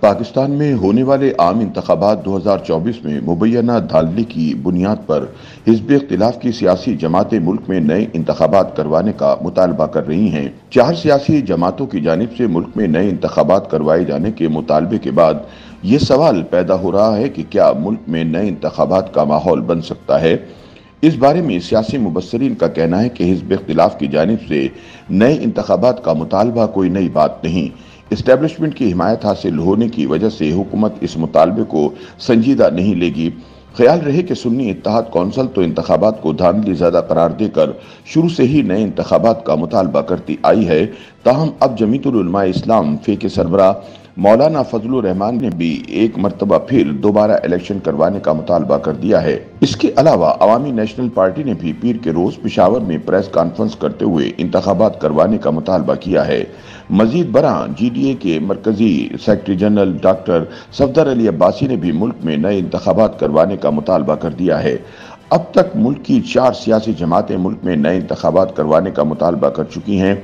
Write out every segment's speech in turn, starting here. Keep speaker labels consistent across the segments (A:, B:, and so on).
A: پاکستان میں ہونے والے عام انتخابات دو ہزار چوبیس میں مبینہ دھالنے کی بنیاد پر حزب اختلاف کی سیاسی جماعتیں ملک میں نئے انتخابات کروانے کا مطالبہ کر رہی ہیں۔ چار سیاسی جماعتوں کی جانب سے ملک میں نئے انتخابات کروائے جانے کے مطالبے کے بعد یہ سوال پیدا ہو رہا ہے کہ کیا ملک میں نئے انتخابات کا ماحول بن سکتا ہے؟ اس بارے میں سیاسی مبصرین کا کہنا ہے کہ حزب اختلاف کی جانب سے نئے انتخابات کا مطالبہ کوئی نئی بات نہیں۔ اسٹیبلشمنٹ کی حمایت حاصل ہونے کی وجہ سے حکومت اس مطالبے کو سنجیدہ نہیں لے گی۔ خیال رہے کہ سنی اتحاد کونسل تو انتخابات کو دھاندلی زیادہ قرار دے کر شروع سے ہی نئے انتخابات کا مطالبہ کرتی آئی ہے، تاہم اب جمیت العلماء اسلام فیق سربراہ مولانا فضل الرحمان نے بھی ایک مرتبہ پھر دوبارہ الیکشن کروانے کا مطالبہ کر دیا ہے۔ اس کے علاوہ عوامی نیشنل پارٹی نے بھی پیر کے روز پشاور میں پریس کانفرنس کرتے ہوئے انتخابات کروانے کا مطالبہ کیا ہے۔ مزید برآں جی ڈی اے کے مرکزی secretary general doctor Safdar Ali Abbasi نے بھی ملک میں نئے انتخابات کروانے کا مطالبہ کر دیا ہے۔ اب تک ملک کی چار سیاسی جماعتیں ملک میں نئے انتخابات کروانے کا مطالبہ کر چکی ہیں۔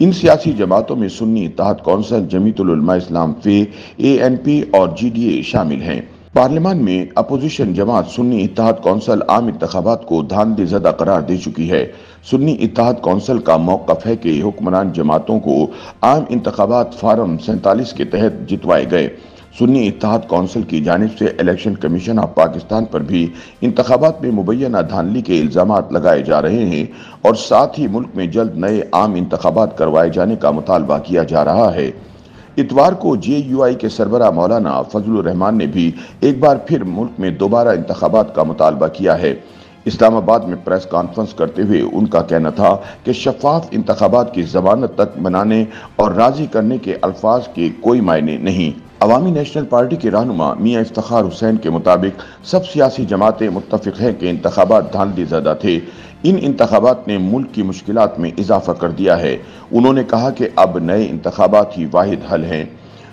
A: ان سیاسی جماعتوں میں سنی اتحاد کونسل جمیت العلماء اسلام، فی، اے این پی اور جی ڈی اے شامل ہیں۔ پارلیمان میں اپوزیشن جماعت سنی اتحاد کونسل عام انتخابات کو دھاندے زدہ قرار دے چکی ہے۔ سنی اتحاد کونسل کا موقف ہے کہ حکمران جماعتوں کو عام انتخابات فارم سینتالیس کے تحت جتوائے گئے۔ سنی اتحاد کونسل کی جانب سے الیکشن کمیشن آف پاکستان پر بھی انتخابات میں مبینہ دھانلی کے الزامات لگائے جا رہے ہیں اور ساتھ ہی ملک میں جلد نئے عام انتخابات کروائے جانے کا مطالبہ کیا جا رہا ہے۔ اتوار کو جے یو آئی کے سربراہ مولانا فضل الرحمان نے بھی ایک بار پھر ملک میں دوبارہ انتخابات کا مطالبہ کیا ہے۔ اسلام آباد میں پریس کانفرنس کرتے ہوئے ان کا کہنا تھا کہ شفاف انتخابات کی زبانت تک بنانے اور راضی کرنے کے الفاظ کے کوئی معنی نہیں۔ عوامی نیشنل پارٹی کے رہنما میاں افتخار حسین کے مطابق سب سیاسی جماعتیں متفق ہیں کہ انتخابات دھاندلی زدہ تھے۔ ان انتخابات نے ملک کی مشکلات میں اضافہ کر دیا ہے۔ انہوں نے کہا کہ اب نئے انتخابات ہی واحد حل ہیں۔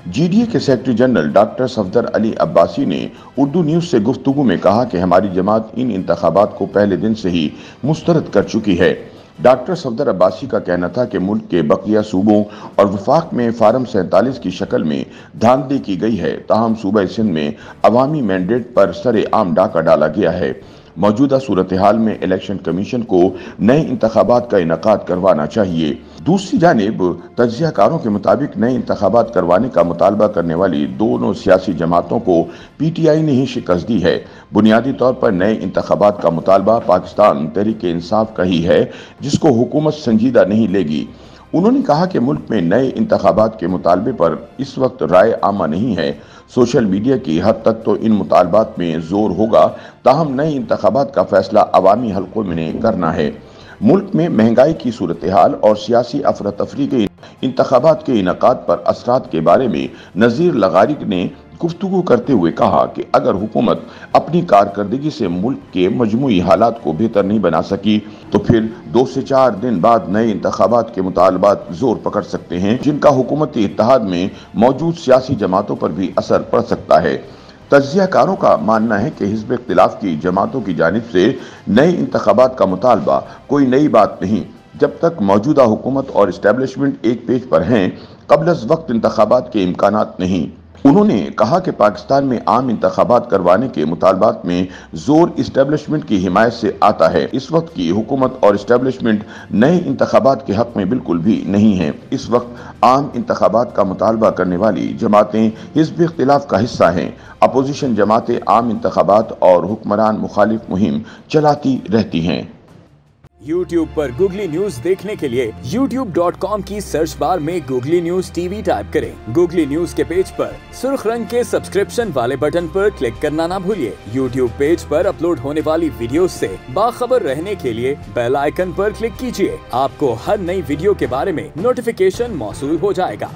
A: جی ڈی اے کے secretary general doctor Safdar Ali Abbasi نے اردو نیوز سے گفتگو میں کہا کہ ہماری جماعت ان انتخابات کو پہلے دن سے ہی مسترد کر چکی ہے۔ ڈاکٹر صفدر عباسی کا کہنا تھا کہ ملک کے بقیہ صوبوں اور وفاق میں فارم سینتالیس کی شکل میں دھاندلی کی گئی ہے۔ تاہم صوبہ سندھ میں عوامی مینڈیٹ پر سر عام ڈاکہ ڈالا گیا ہے۔ موجودہ صورتحال میں الیکشن کمیشن کو نئے انتخابات کا انعقاد کروانا چاہیے۔ دوسری جانب تجزیہ کاروں کے مطابق نئے انتخابات کروانے کا مطالبہ کرنے والی دونوں سیاسی جماعتوں کو پی ٹی آئی نے ہی شکست دی ہے۔ بنیادی طور پر نئے انتخابات کا مطالبہ پاکستان تحریک انصاف کا ہی ہے، جس کو حکومت سنجیدہ نہیں لے گی۔ انہوں نے کہا کہ ملک میں نئے انتخابات کے مطالبے پر اس وقت رائے عامہ نہیں ہے۔ سوشل میڈیا کی حد تک تو ان مطالبات میں زور ہوگا، تاہم نئے انتخابات کا فیصلہ عوامی حلقوں میں کرنا ہے۔ ملک میں مہنگائی کی صورتحال اور سیاسی افراتفری کے انتخابات کے انعقاد پر اثرات کے بارے میں نظیر لغارک نے گفتگو کرتے ہوئے کہا کہ اگر حکومت اپنی کارکردگی سے ملک کے مجموعی حالات کو بہتر نہیں بنا سکی، تو پھر دو سے چار دن بعد نئے انتخابات کے مطالبات زور پکڑ سکتے ہیں، جن کا حکومتی اتحاد میں موجود سیاسی جماعتوں پر بھی اثر پڑ سکتا ہے۔ تجزیہ کاروں کا ماننا ہے کہ حزب اختلاف کی جماعتوں کی جانب سے نئے انتخابات کا مطالبہ کوئی نئی بات نہیں۔ جب تک موجودہ حکومت اور اسٹیبلشمنٹ ایک پیج پر ہیں، قبل از وقت انتخابات کے امکانات نہیں۔ انہوں نے کہا کہ پاکستان میں عام انتخابات کروانے کے مطالبات میں زور اسٹیبلشمنٹ کی حمایت سے آتا ہے۔ اس وقت کی حکومت اور اسٹیبلشمنٹ نئے انتخابات کے حق میں بالکل بھی نہیں ہے اس وقت عام انتخابات کا مطالبہ کرنے والی جماعتیں حزب اختلاف کا حصہ ہیں۔ اپوزیشن جماعتیں عام انتخابات اور حکمران مخالف مہم چلاتی رہتی ہیں۔
B: یوٹیوب پر گوگلی نیوز دیکھنے کے لیے یوٹیوب ڈاٹ کام کی سرچ بار میں googly news T V type کریں۔ گوگلی نیوز کے پیج پر سرخ رنگ کے سبسکرپشن والے بٹن پر کلک کرنا نہ بھولیے۔ یوٹیوب پیج پر اپلوڈ ہونے والی ویڈیوز سے باخبر رہنے کے لیے بیل آئیکن پر کلک کیجیے۔ آپ کو ہر نئی ویڈیو کے بارے میں نوٹیفیکیشن موصول ہو جائے گا۔